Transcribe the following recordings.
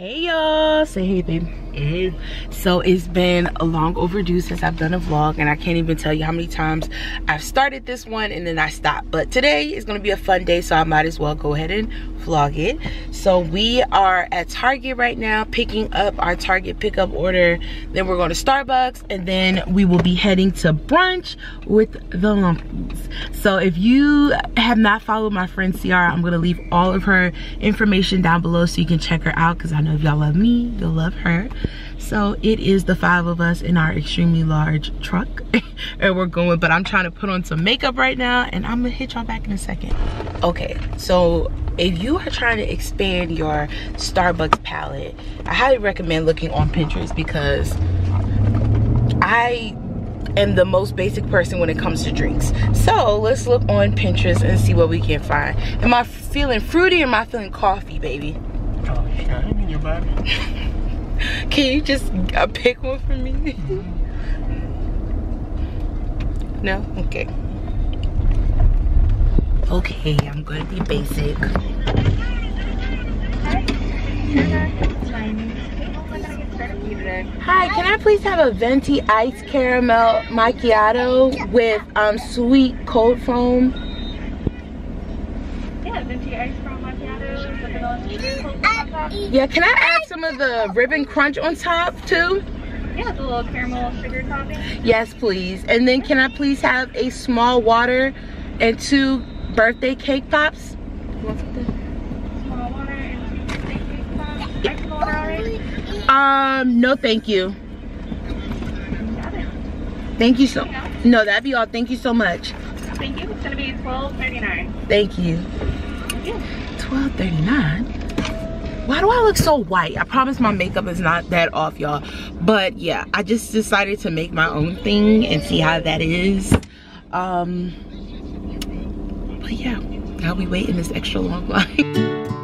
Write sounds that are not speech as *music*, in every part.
Hey y'all, say hey babe. So it's been a long overdue since I've done a vlog and I can't even tell you how many times I've started this one and then I stopped. But today is gonna be a fun day so I might as well go ahead and vlog it. So we are at Target right now picking up our Target pickup order. Then we're going to Starbucks and then we will be heading to brunch with the Lumpies. So if you have not followed my friend Ciara, I'm gonna leave all of her information down below so you can check her out because I know if y'all love me, you'll love her. So it is the five of us in our extremely large truck *laughs* and we're going, but I'm trying to put on some makeup right now and I'm gonna hit y'all back in a second. Okay, so if you are trying to expand your Starbucks palette, I highly recommend looking on Pinterest because I am the most basic person when it comes to drinks. So let's look on Pinterest and see what we can find. Am I feeling fruity or am I feeling coffee, baby? Oh, in your body. *laughs* *laughs* Can you just uh, pick one for me? Mm -hmm. no? Okay. Okay, I'm gonna be basic. Hi, can I please have a venti iced caramel macchiato with um, sweet cold foam? Yeah, venti iced caramel macchiato. Yeah, can I add some of the ribbon crunch on top too? Yeah, the little caramel sugar topping. Yes, please. And then can I please have a small water and two birthday cake pops? Small water and two birthday cake pops. Ice water already? Um, no thank you. Thank you so No, that'd be all. Thank you so much. Thank you. It's gonna be twelve thirty nine. Thank you. Twelve thirty nine. Why do I look so white? I promise my makeup is not that off, y'all. But yeah, I just decided to make my own thing and see how that is. Um, but yeah, I'll be waiting this extra long line. *laughs*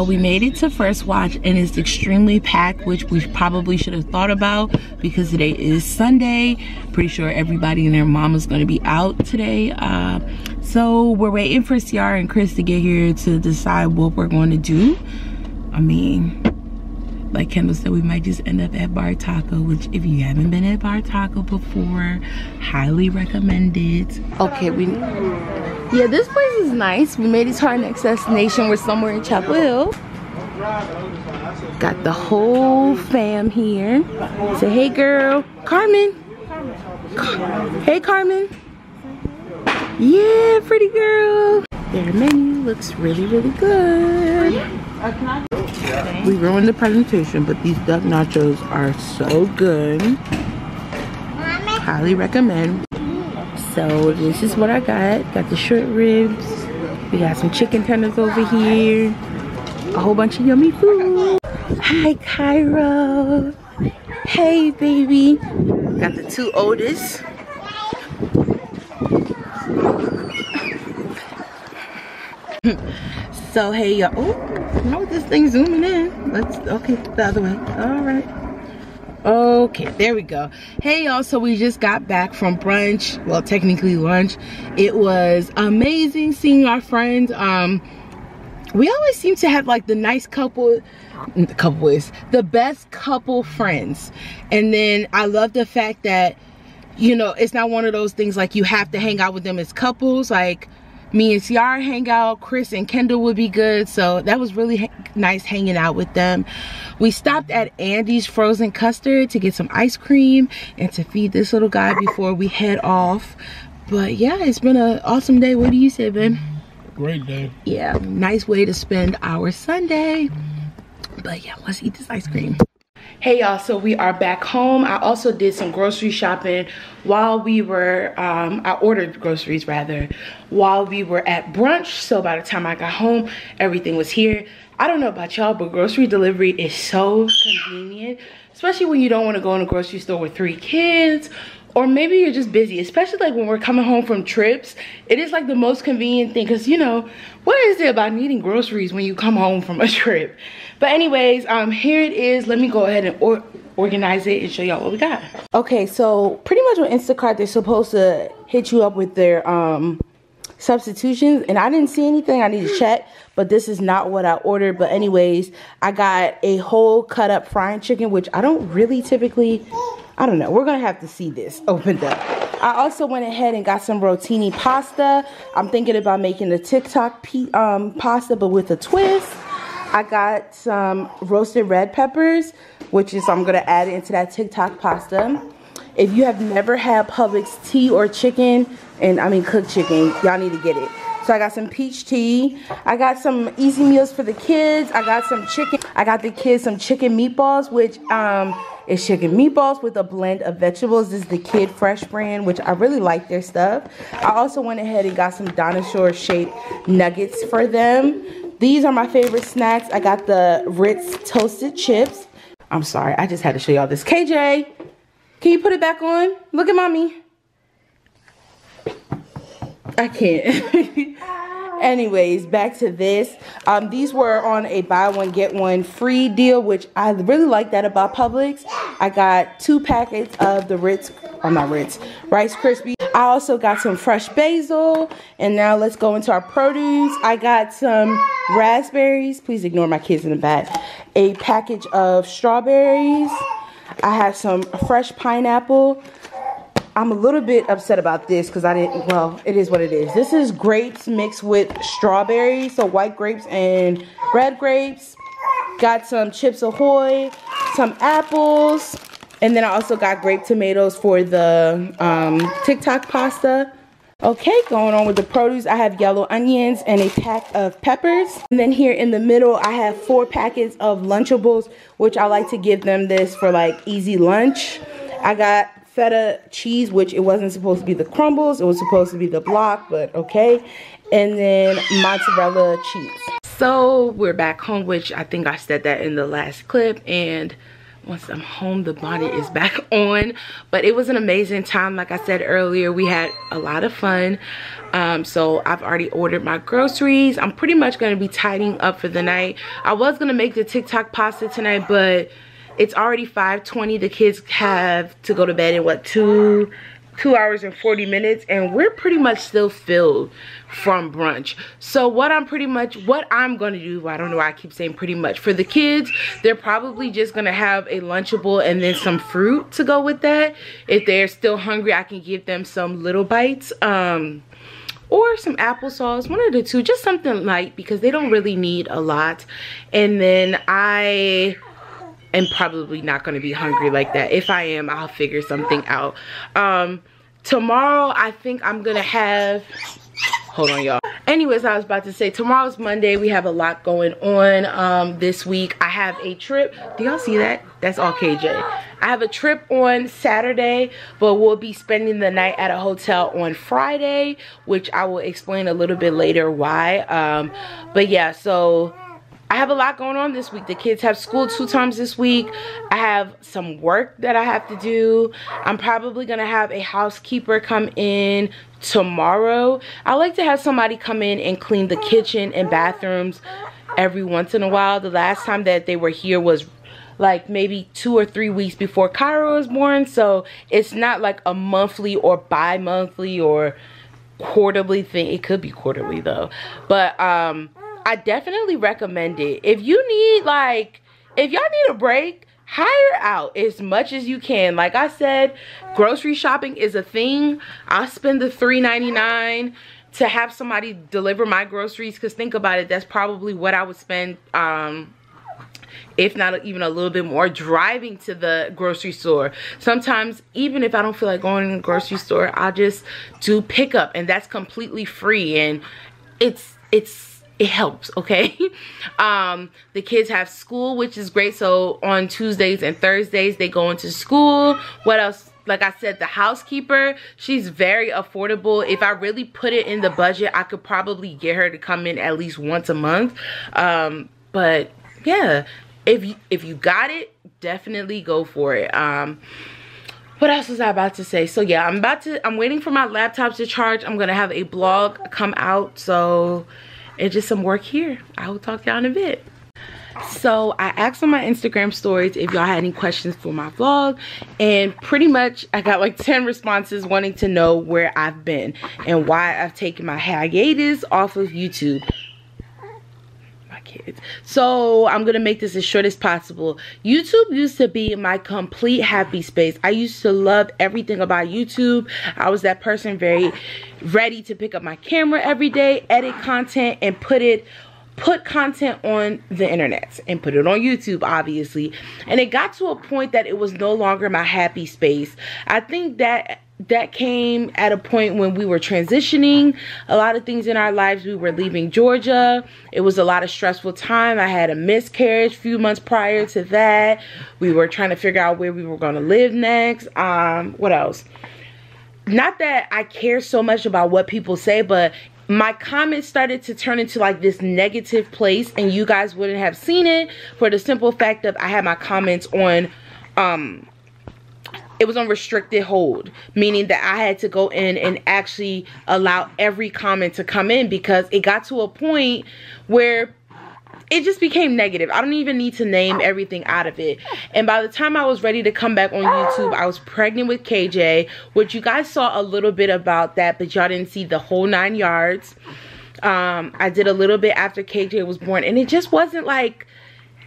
we made it to First Watch and it's extremely packed, which we probably should have thought about because today is Sunday. Pretty sure everybody and their mom is gonna be out today. Uh, so we're waiting for Ciara and Chris to get here to decide what we're going to do. I mean, like Kendall said, we might just end up at Bar Taco, which if you haven't been at Bar Taco before, highly recommend it. Okay, we, yeah, this place is nice. We made it to our next destination. We're somewhere in Chapel Hill. Got the whole fam here. Say, hey girl, Carmen. Hey Carmen. Yeah, pretty girl. Their menu looks really, really good. We ruined the presentation, but these duck nachos are so good. Highly recommend. So this is what I got. Got the short ribs. We got some chicken tenders over here. A whole bunch of yummy food. Hi, Kairo. Hey, baby. Got the two oldest. *laughs* so hey y'all oh now this thing zooming in let's okay the other way all right okay there we go. Hey y'all so we just got back from brunch. Well technically lunch. It was amazing seeing our friends. Um we always seem to have like the nice couple the couple is the best couple friends. And then i love the fact that you know it's not one of those things like you have to hang out with them as couples. Like me and Ciara hang out. Chris and Kendall would be good. So that was really nice hanging out with them. We stopped at Andy's Frozen Custard to get some ice cream and to feed this little guy before we head off. But yeah, it's been an awesome day. What do you say, Ben? Great day. Yeah, nice way to spend our Sunday. But yeah, let's eat this ice cream hey y'all so we are back home. I also did some grocery shopping while we were um, i ordered groceries rather while we were at brunch. So by the time i got home everything was here. I don't know about y'all but grocery delivery is so convenient especially when you don't want to go in a grocery store with three kids or maybe you're just busy especially like when we're coming home from trips it is like the most convenient thing because you know what is it about needing groceries when you come home from a *laughs* trip? But anyways um here it is. Let me go ahead and or organize it and show y'all what we got. Okay so pretty much with instacart they're supposed to hit you up with their um substitutions and I didn't see anything. I need to check but this is not what I ordered. But anyways I got a whole cut up frying chicken which I don't really typically I don't know. We're gonna have to see this. *laughs* Opened up. I also went ahead and got some rotini pasta. I'm thinking about making the TikTok um, pasta but with a twist. I got some roasted red peppers which is I'm gonna add into that TikTok pasta if you have never had Publix tea or chicken, and I mean cooked chicken, y'all need to get it. So I got some peach tea. I got some easy meals for the kids. I got some chicken. I got the kids some chicken meatballs, which um, is chicken meatballs with a blend of vegetables. This is the Kid Fresh brand, which I really like their stuff. I also went ahead and got some dinosaur shaped nuggets for them. These are my favorite snacks. I got the Ritz toasted chips. I'm sorry, I just had to show y'all this. KJ, can you put it back on? Look at mommy. I can't. *laughs* Anyways, back to this. Um, these were on a buy one, get one free deal, which I really like that about Publix. I got two packets of the Ritz, oh not Ritz, Rice Krispies. I also got some fresh basil. And now let's go into our produce. I got some raspberries. Please ignore my kids in the back. A package of strawberries. I have some fresh pineapple. I'm a little bit upset about this because I didn't, well, it is what it is. This is grapes mixed with strawberries, so white grapes and red grapes. Got some Chips Ahoy, some apples, and then I also got grape tomatoes for the um, TikTok pasta. Okay, going on with the produce, I have yellow onions and a pack of peppers. And then here in the middle, I have four packets of Lunchables, which I like to give them this for like easy lunch. I got feta cheese, which it wasn't supposed to be the crumbles. It was supposed to be the block, but okay. And then mozzarella cheese. So we're back home, which I think I said that in the last clip. And once I'm home, the body is back *laughs* on. But it was an amazing time. Like I said earlier, we had a lot of fun. Um, so I've already ordered my groceries. I'm pretty much going to be tidying up for the night. I was going to make the TikTok pasta tonight, but it's already 5.20. The kids have to go to bed in, what, two two hours and 40 minutes and we're pretty much still filled from brunch. So what i'm pretty much what i'm gonna do i don't know why i keep saying pretty much for the kids they're probably just gonna have a lunchable and then some fruit to go with that. If they're still hungry i can give them some little bites um or some applesauce one of the two just something light because they don't really need a lot. And then i am probably not going to be hungry like that. If I am, I'll figure something out. Um, tomorrow, I think I'm going to have... Hold on, y'all. Anyways, I was about to say, tomorrow's Monday. We have a lot going on um, this week. I have a trip. Do y'all see that? That's all KJ. I have a trip on Saturday, but we'll be spending the night at a hotel on Friday, which I will explain a little bit later why. Um, but yeah, so I have a lot going on this week. The kids have school two times this week. I have some work that I have to do. I'm probably going to have a housekeeper come in tomorrow. I like to have somebody come in and clean the kitchen and bathrooms every once in a while. The last time that they were here was like maybe two or three weeks before Kairo was born. So it's not like a monthly or bi-monthly or quarterly thing. It could be quarterly though. But um I definitely recommend it. If you need like, if y'all need a break, hire out as much as you can. Like I said, grocery shopping is a thing. I spend the $3.99 to have somebody deliver my groceries because think about it, that's probably what I would spend um, if not even a little bit more driving to the grocery store sometimes even if i don't feel like going to the grocery store i'll just do pickup and that's completely free and it's it's it helps okay *laughs* um the kids have school which is great so on tuesdays and thursdays they go into school what else like I said, the housekeeper, she's very affordable. If I really put it in the budget, I could probably get her to come in at least once a month. Um, but yeah, if you, if you got it, definitely go for it. Um, what else was I about to say? So yeah, I'm about to, I'm waiting for my laptops to charge. I'm gonna have a blog come out. So it's just some work here. I will talk to y'all in a bit. So I asked on my Instagram stories if y'all had any questions for my vlog and pretty much I got like *laughs* 10 responses wanting to know where I've been and why I've taken my hiatus off of YouTube kids. So I'm gonna make this as short as possible. YouTube used to be my complete happy space. I used to love everything about YouTube. I was that person very ready to pick up my camera every day, edit content, and put it put content on the internet and put it on YouTube obviously and it got to a point that it was no longer my happy space I think that that came at a point when we were transitioning. A lot of things in our lives we were leaving georgia. It was a lot of stressful time. I had a miscarriage a few months prior to that. We were trying to figure out where we were going to live next. Um what else? Not that i care so much about what people say but my comments started to turn into like this negative place and you guys wouldn't have seen it for the simple fact that i had my comments on um it was on restricted hold meaning that i had to go in and actually allow every comment to come in because it got to a point where it just became negative. I don't even need to name everything out of it. And by the time I was ready to come back on YouTube, I was pregnant with KJ, which you guys saw a little bit about that, but y'all didn't see the whole nine yards. Um, I did a little bit after KJ was born, and it just wasn't like,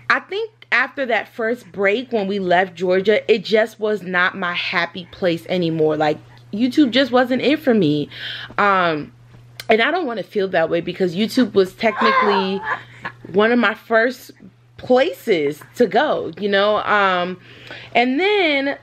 I think after that first break when we left Georgia, it just was not my happy place anymore. Like YouTube just wasn't it for me. Um, and I don't want to feel that way because YouTube was technically one of my first places to go, you know. Um, and then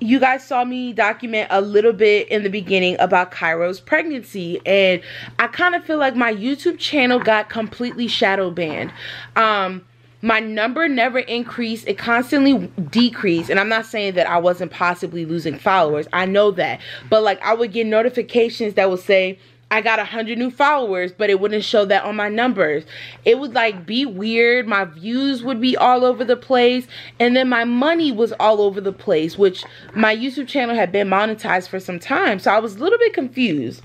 you guys saw me document a little bit in the beginning about Kairo's pregnancy and I kind of feel like my YouTube channel got completely shadow banned. Um, my number never increased it constantly decreased and i'm not saying that i wasn't possibly losing followers i know that but like i would get notifications that would say I got a hundred new followers, but it wouldn't show that on my numbers. It would like be weird. My views would be all over the place. And then my money was all over the place, which my YouTube channel had been monetized for some time. So I was a little bit confused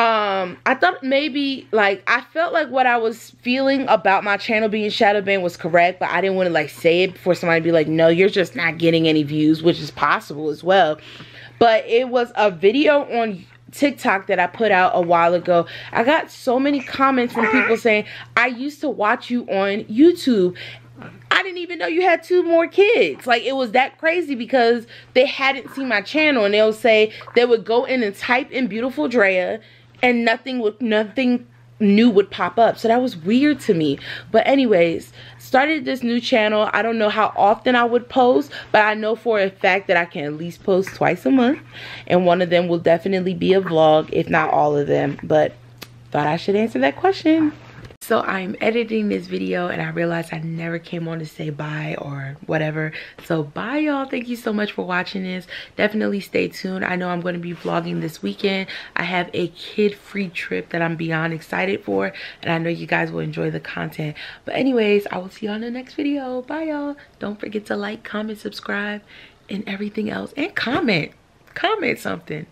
um i thought maybe like i felt like what i was feeling about my channel being shadow banned was correct but i didn't want to like say it before somebody be like no you're just not getting any views which is possible as well but it was a video on TikTok that I put out a while ago. I got so many comments from people saying, I used to watch you on YouTube I didn't even know you had two more kids. Like it was that crazy because they hadn't seen my channel and they'll say they would go in and type in beautiful Drea and nothing would nothing new would pop up. So that was weird to me. But anyways started this new channel. I don't know how often i would post but i know for a fact that i can at least post twice a month. And one of them will definitely be a vlog if not all of them. But thought i should answer that question so i'm editing this video and i realized i never came on to say bye or whatever. So bye y'all. Thank you so much for watching this. Definitely stay tuned. I know i'm going to be vlogging this weekend. I have a kid free trip that i'm beyond excited for and i know you guys will enjoy the content. But anyways i will see you on the next video. Bye y'all. Don't forget to like comment subscribe and everything else. And comment. Comment something